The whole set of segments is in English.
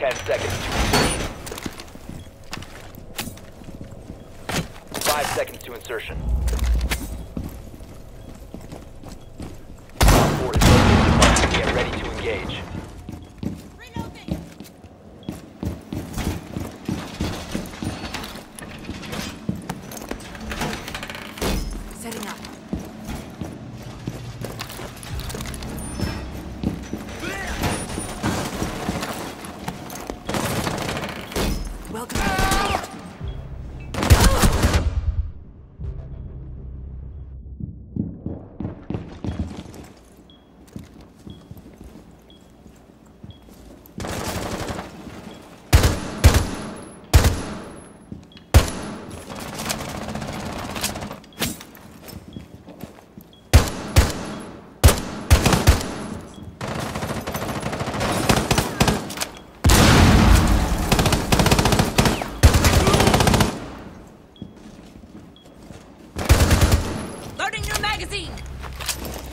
seconds to insertion. Five seconds to insertion. Op 4 is located the bomb. Get ready to engage. Setting up. Welcome. Magazine.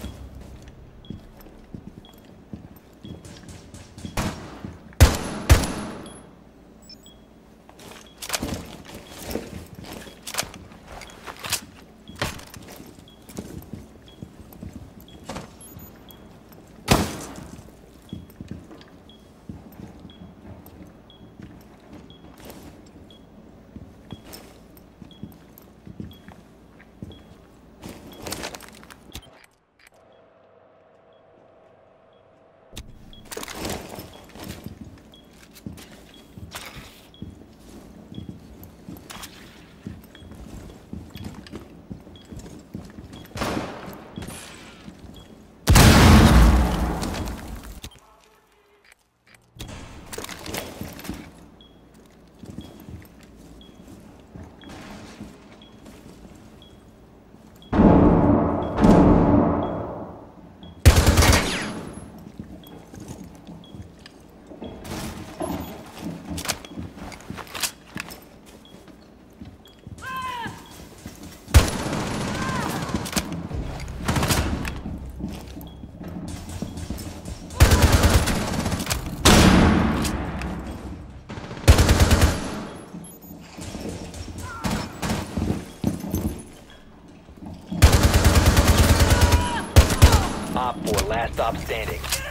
Stop standing.